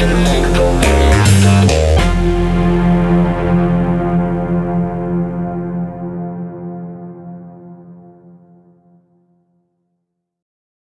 Amen.